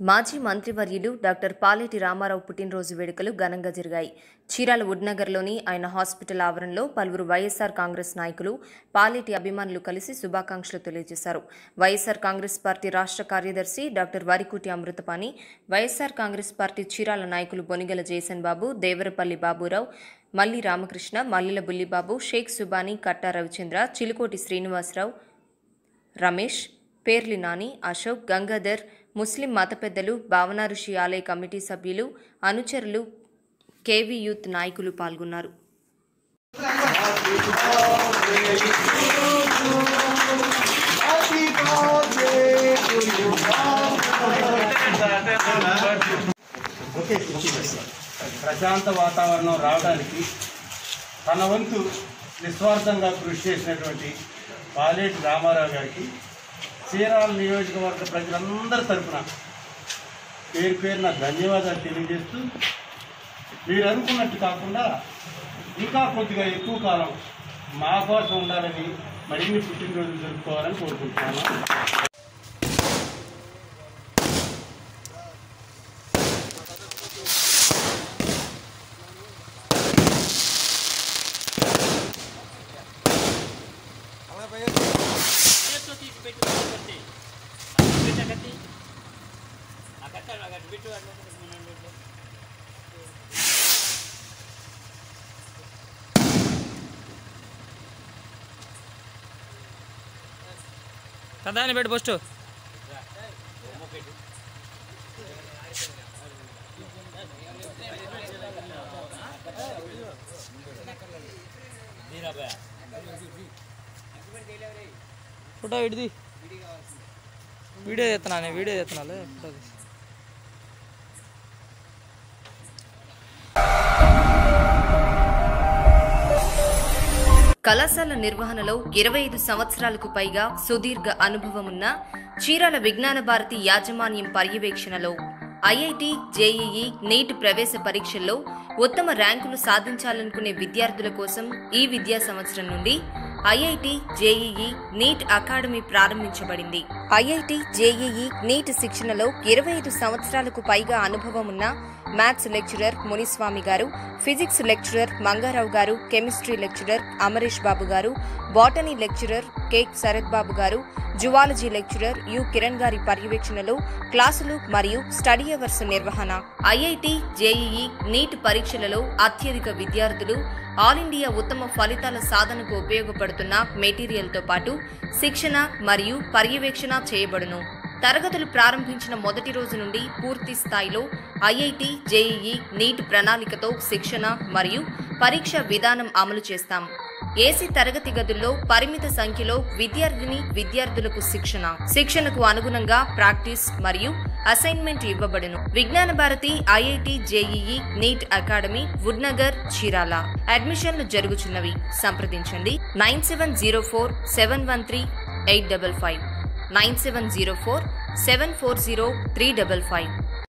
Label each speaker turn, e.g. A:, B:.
A: మాజీ మంత్రివర్యులు డాక్టర్ పాలేటి రామారావు పుట్టినరోజు వేడుకలు ఘనంగా జరిగాయి. చీరాల వుడ్నగర్లోని ఆయన హాస్పిటల్ ఆవరణలో పలువురు వైఎస్సార్ కాంగ్రెస్ నాయకులు పాలేటి అభిమానులు కలిసి శుభాకాంక్షలు తెలియజేశారు. వైఎస్సార్ కాంగ్రెస్ పార్టీ రాష్ట్ర కార్యదర్శి డాక్టర్ వరికుటి అమృతపాణి వైఎస్సార్ కాంగ్రెస్ పార్టీ చీరాల నాయకులు బొనిగల జయసన్ బాబు దేవరపల్లి బాబురావు మల్లి రామకృష్ణ మల్లెల బుల్లిబాబు షేక్ సుబాని కట్టా రవిచంద్ర చిలుకోటి శ్రీనివాసరావు రమేష్ పేర్లి నాని అశోక్ గంగాధర్ ముస్లిం మత పెద్దలు భావనా ఋషి ఆలయ కమిటీ సభ్యులు అనుచరులు కేవీ యూత్ నాయకులు పాల్గొన్నారు.
B: ప్రశాంత వాతావరణం రావడానికి తన వంతు నిస్వార్థంగా కృషి చేసినటువంటి పాలేటి రామారావు గారికి చీరాల నియోజకవర్గ ప్రజలందరి తరఫున పేరు పేరున ధన్యవాదాలు తెలియజేస్తూ మీరు అనుకున్నట్టు కాకుండా ఇంకా కొద్దిగా ఎక్కువ కాలం మా కోసం ఉండాలని మరిన్ని పుట్టినరోజులు జరుపుకోవాలని కోరుకుంటున్నాను.
C: దాన్ని పెట్టు ఫస్ట్. ఫోటో ఇడిది. వీడియో చేస్తున్నా నేను వీడియో చేస్తున్నాలే ఫోటో తీసి.
A: కళాశాల నిర్వహణలో ఇరవై ఐదు సంవత్సరాలకు పైగా సుదీర్ఘ అనుభవమున్న చీరాల విజ్ఞాన భారతి యాజమాన్యం పర్యవేక్షణలో ఐఐటి జేఈఈ నీట్ ప్రవేశ పరీక్షల్లో ఉత్తమ ర్యాంకులు సాధించాలనుకునే విద్యార్థుల కోసం ఈ విద్యా సంవత్సరం నుండి ఐఐటి జేఈఈ నీట్ అకాడమీ ప్రారంభించబడింది. ఐఐటి జేఈఈ నీట్ శిక్షణలో ఇరవై ఐదు సంవత్సరాలకు పైగా అనుభవం ఉన్న మ్యాథ్స్ లెక్చరర్ మునిస్వామి గారు ఫిజిక్స్ లెక్చరర్ మంగారావు గారు కెమిస్ట్రీ లెక్చరర్ అమరేష్ బాబు గారు botany lecturer K. Sarath Babu గారు జువాలజీ లెక్చరర్ యు. కిరణ్ గారి పర్యవేక్షణలో క్లాసులు మరియు స్టడీ అవర్స్ నిర్వహణ. ఐఐటి జేఈఈ నీట్ పరీక్షలలో అత్యధిక విద్యార్థులు ఆల్ ఇండియా ఉత్తమ ఫలితాల సాధనకు ఉపయోగపడుతున్న మెటీరియల్తో పాటు శిక్షణ మరియు పర్యవేక్షణ చేయబడును. తరగతులు ప్రారంభించిన మొదటి రోజు నుండి పూర్తి స్థాయిలో ఐఐటి జేఈఈ నీట్ ప్రణాళికతో శిక్షణ మరియు పరీక్ష విధానం అమలు చేస్తాం. ఏసీ తరగతి గదుల్లో పరిమిత సంఖ్యలో విద్యార్థిని విద్యార్థులకు శిక్షణ. శిక్షణకు అనుగుణంగా ప్రాక్టీస్ మరియు అసైన్మెంట్ ఇవ్వబడును. Vignana Bharathi IIT JEE NEET academy Woodnagar Chirala. అడ్మిషన్లు జరుగుచున్నవి. సంప్రదించండి. Nine seven zero four seven one three eight double five. 9704 740 355.